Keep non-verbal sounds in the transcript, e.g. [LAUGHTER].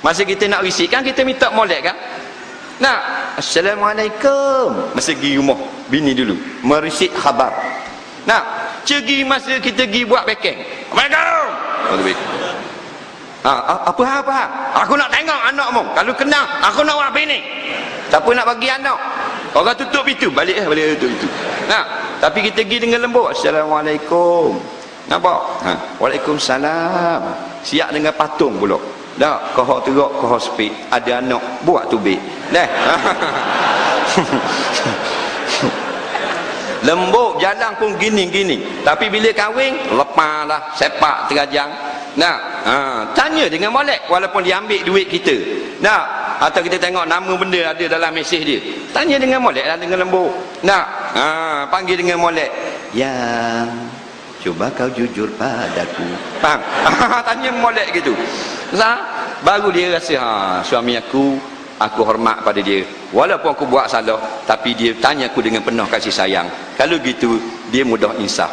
masa kita nak risik kan kita minta molek kan nak Assalamualaikum masa pergi rumah bini dulu merisik khabar nak cegi masa kita pergi buat backing Assalamualaikum Ha, apa ha, apa? Aku nak tengok anak mu. Kalau kenal, aku nak buat bini. Siapa nak bagi anak? Orang tutup pintu, balik eh, balik tutup pintu. Nah, tapi kita pergi dengan lembut. Assalamualaikum. Nampak? Ha. Waalaikumsalam. Siap dengan patung pula. Dah, kau teruk, kau speak. Ada anak, buat tu bik. Dah. [LAUGHS] Lembut jalan pun gini-gini. Tapi bila kahwin, lepaslah sepak terajang. Nah, ha, tanya dengan molek walaupun dia ambil duit kita. Nah, atau kita tengok nama benda ada dalam mesej dia. Tanya dengan molek lah dengan lembut. Nah, ha, panggil dengan molek. Yang cuba kau jujur padaku. Faham? [LAUGHS] tanya molek gitu. Nah, baru dia rasa ha, suami aku aku hormat pada dia. Walaupun aku buat salah, tapi dia tanya aku dengan penuh kasih sayang. Kalau gitu, dia mudah insaf.